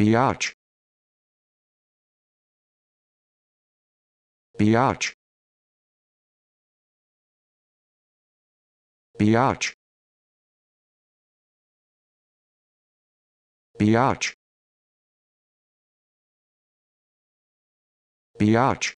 biatch. Biatch. Biatch. Biatch. biatch